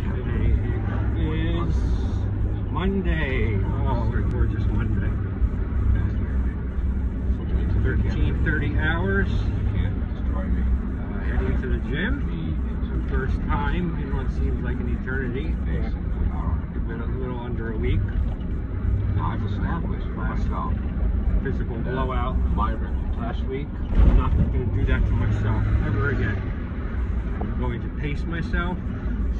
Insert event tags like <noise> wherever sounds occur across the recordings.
Today is Monday. Oh, what a gorgeous Monday. 13, 30 hours. Uh, heading to the gym. First time in what seems like an eternity. It's been a little under a week. Last physical blowout last week. I'm not going to do that to myself ever again. I'm going to pace myself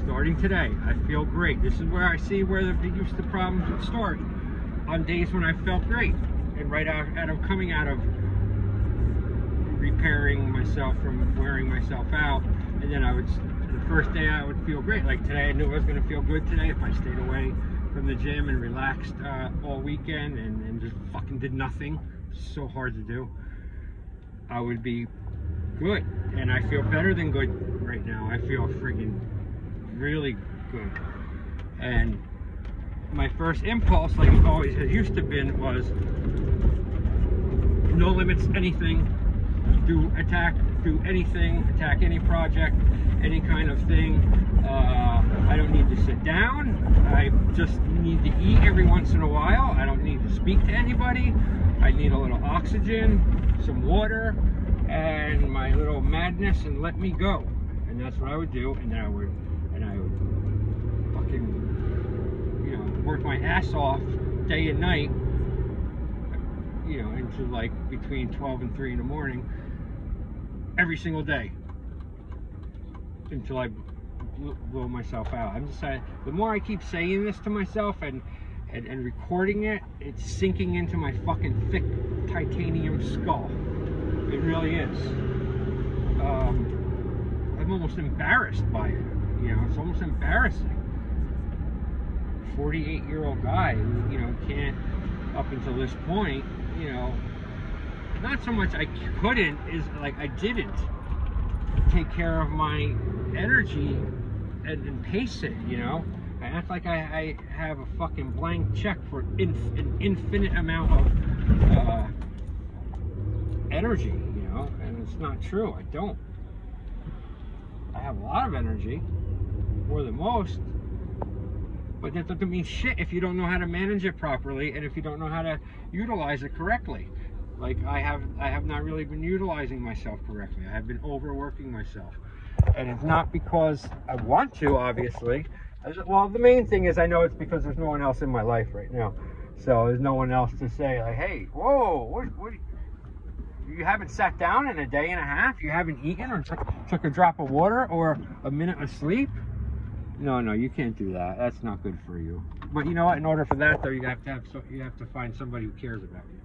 starting today. I feel great. This is where I see where the biggest the problems would start. On days when I felt great and right out, out of coming out of repairing myself from wearing myself out and then I would the first day I would feel great like today I knew I was going to feel good today if I stayed away from the gym and relaxed uh, all weekend and, and just fucking did nothing so hard to do I would be good and I feel better than good right now I feel friggin' really good. And my first impulse like it always has used to been was no limits anything. Do attack do anything attack any project any kind of thing. Uh, I don't need to sit down. I just need to eat every once in a while. I don't need to speak to anybody. I need a little oxygen some water and my little madness and let me go and that's what I would do and then I would and I would fucking you know work my ass off day and night you know into like between 12 and 3 in the morning every single day until I blow myself out. I'm just saying, the more I keep saying this to myself and, and, and recording it, it's sinking into my fucking thick titanium skull. It really is. Um, I'm almost embarrassed by it. You know, it's almost embarrassing. 48 year old guy who, you know, can't, up until this point, you know, not so much I couldn't, is like I didn't take care of my energy and, and pace it, you know? I act like I, I, have a fucking blank check for inf an infinite amount of uh, energy, you know? And it's not true. I don't. I have a lot of energy, more than most. But that doesn't mean shit if you don't know how to manage it properly and if you don't know how to utilize it correctly like I have I have not really been utilizing myself correctly. I have been overworking myself. And it's not because I want to, obviously. Well, the main thing is I know it's because there's no one else in my life right now. So there's no one else to say like, hey, whoa, what, what, you haven't sat down in a day and a half? You haven't eaten or took, took a drop of water or a minute of sleep? No, no, you can't do that. That's not good for you. But you know what? In order for that, though, you have to have so, you have to find somebody who cares about you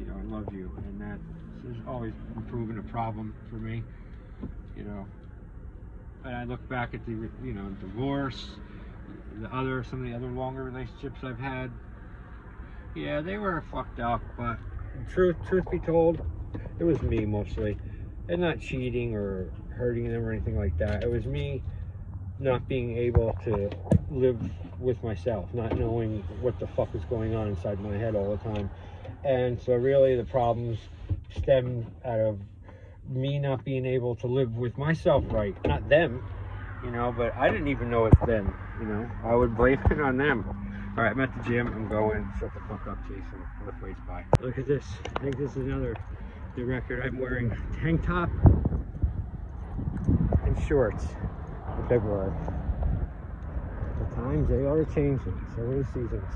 you know, I love you, and that has always proven a problem for me, you know. And I look back at the, you know, divorce, the other, some of the other longer relationships I've had. Yeah, they were fucked up, but truth, truth be told, it was me mostly, and not cheating or hurting them or anything like that. It was me not being able to live with myself, not knowing what the fuck is going on inside my head all the time. And so really the problems stem out of me not being able to live with myself right. Not them, you know, but I didn't even know it's them, you know. I would blame <laughs> it on them. All right, I'm at the gym. I'm going. Shut the fuck up, Jason. Lift weights by. Look at this. I think this is another new record. I'm wearing tank top and shorts in February. The times, they are changing. So are the seasons.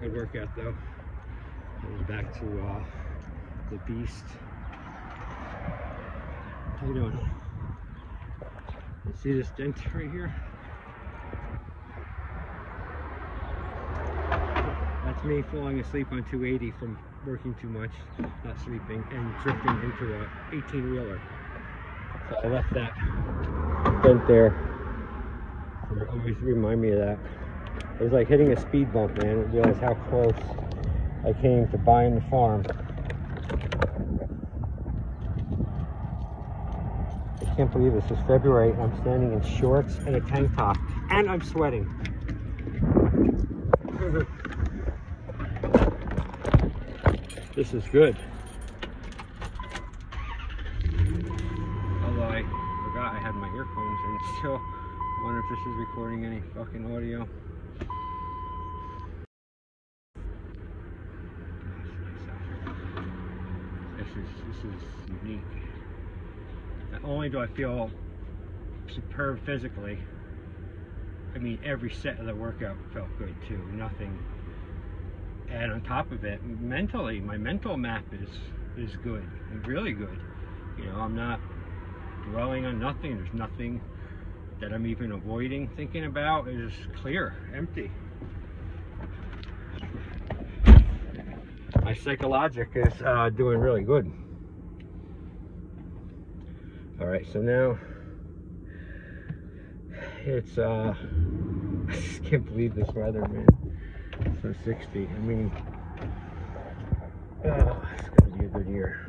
Good workout though. Going back to uh, the beast. How you doing? You see this dent right here? Me falling asleep on 280 from working too much, not sleeping, and drifting into a 18 wheeler. So I left that dent there. So always remind me of that. It was like hitting a speed bump, man. I realized how close I came to buying the farm. I can't believe this is February. I'm standing in shorts and a tank top, and I'm sweating. <laughs> this is good. Although I forgot I had my earphones and <laughs> still wonder if this is recording any fucking audio. This is this is unique. Not only do I feel superb physically, I mean every set of the workout felt good too. Nothing and on top of it, mentally, my mental map is is good, really good. You know, I'm not dwelling on nothing. There's nothing that I'm even avoiding thinking about. It's clear, empty. My psychologic is uh, doing really good. All right, so now it's uh, <laughs> I just can't believe this weather, man. So 60. I mean, oh, it's gonna be a good year.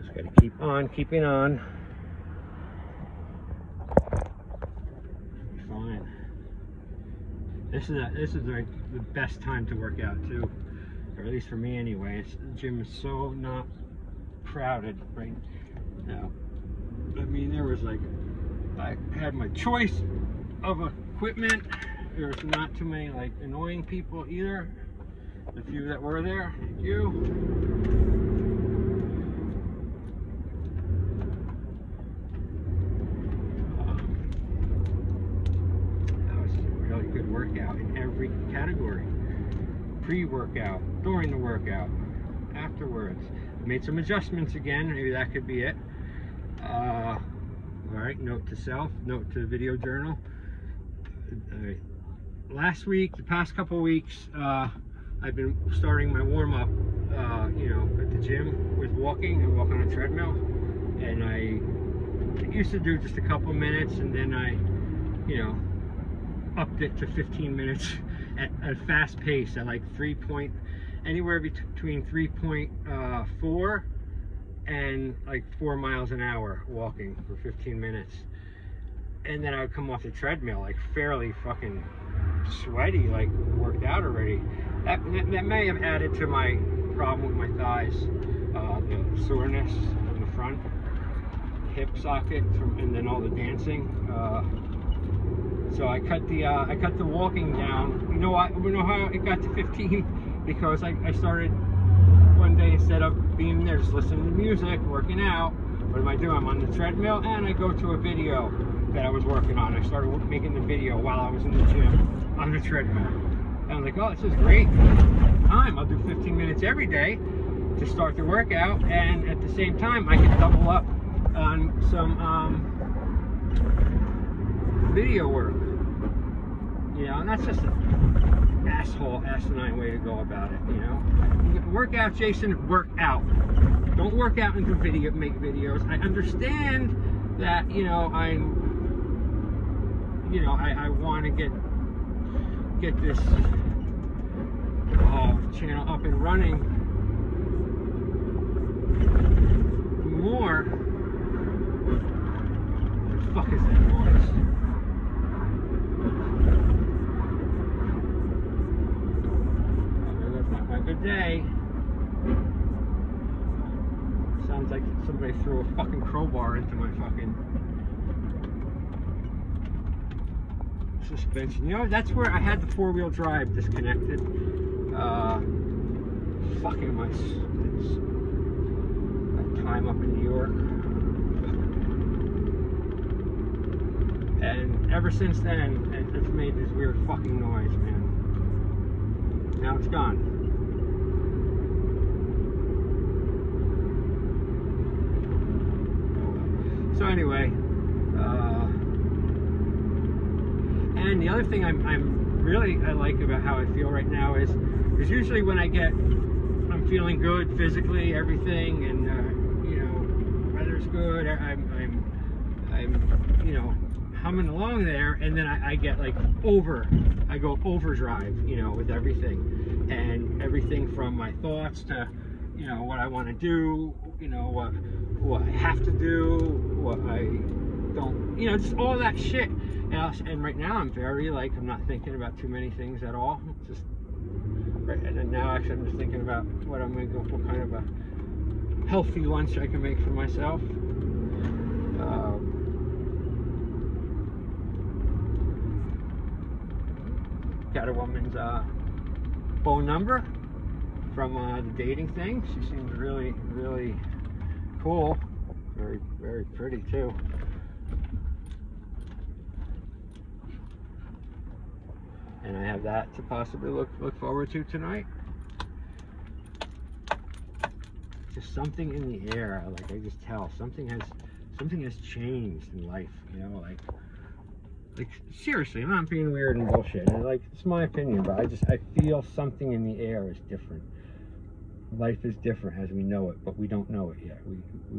Just gotta keep on, keeping on. Fine. This is a, this is like the best time to work out too, or at least for me anyway. It's, the gym is so not crowded right now. I mean, there was like I had my choice of equipment there's not too many like annoying people either. The few that were there, you. Um, that was a really good workout in every category. Pre-workout, during the workout, afterwards. Made some adjustments again, maybe that could be it. Uh, all right, note to self, note to video journal. All right, last week, the past couple weeks, uh, I've been starting my warm up, uh, you know, at the gym with walking. I walk on a treadmill, and I used to do just a couple minutes, and then I, you know, upped it to 15 minutes <laughs> at a fast pace at like three point, anywhere between 3.4 uh, and like four miles an hour walking for 15 minutes. And then I would come off the treadmill like fairly fucking sweaty, like worked out already. That, that may have added to my problem with my thighs, uh, the soreness in the front, hip socket, from, and then all the dancing. Uh, so I cut the uh, I cut the walking down. You know what? You know how it got to 15 <laughs> because I, I started one day instead of being there just listening to music, working out. What am I doing? I'm on the treadmill and I go to a video that I was working on. I started making the video while I was in the gym on the treadmill. And I was like, oh, this is great time. I'll do 15 minutes every day to start the workout. And at the same time, I can double up on some um, video work. You know, and that's just an asshole, asinine way to go about it, you know. Work out, Jason, work out. Don't work out and do video, make videos. I understand that, you know, I'm you know, I, I want to get get this uh, channel up and running more. What the fuck is that noise? good day. Sounds like somebody threw a fucking crowbar into my fucking suspension. You know, that's where I had the four-wheel drive disconnected. Uh, fucking my time up in New York. And ever since then, it's made this weird fucking noise, man. Now it's gone. So anyway, And the other thing I'm, I'm really I like about how I feel right now is is usually when I get I'm feeling good physically, everything, and uh, you know weather's good. I'm I'm I'm you know humming along there, and then I, I get like over. I go overdrive, you know, with everything, and everything from my thoughts to you know what I want to do, you know what what I have to do, what I don't, you know, just all that shit and right now I'm very like I'm not thinking about too many things at all. It's just right and now actually I'm just thinking about what I'm gonna go for kind of a healthy lunch I can make for myself. Um, got a woman's uh, phone number from uh, the dating thing. She seems really really cool. Very very pretty too. And I have that to possibly look look forward to tonight. Just something in the air, like I just tell something has something has changed in life. You know, like like seriously, I'm not being weird and bullshit. And like it's my opinion, but I just I feel something in the air is different. Life is different as we know it, but we don't know it yet. We, we